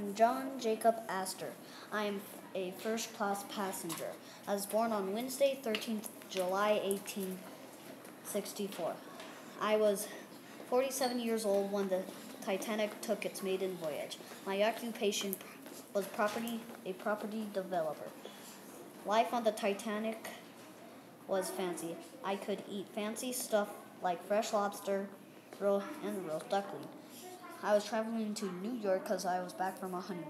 I'm John Jacob Astor. I am a first class passenger. I was born on Wednesday, 13th July 1864. I was 47 years old when the Titanic took its maiden voyage. My occupation was property a property developer. Life on the Titanic was fancy. I could eat fancy stuff like fresh lobster ro- and roast duckling. I was traveling to New York because I was back from a honeymoon.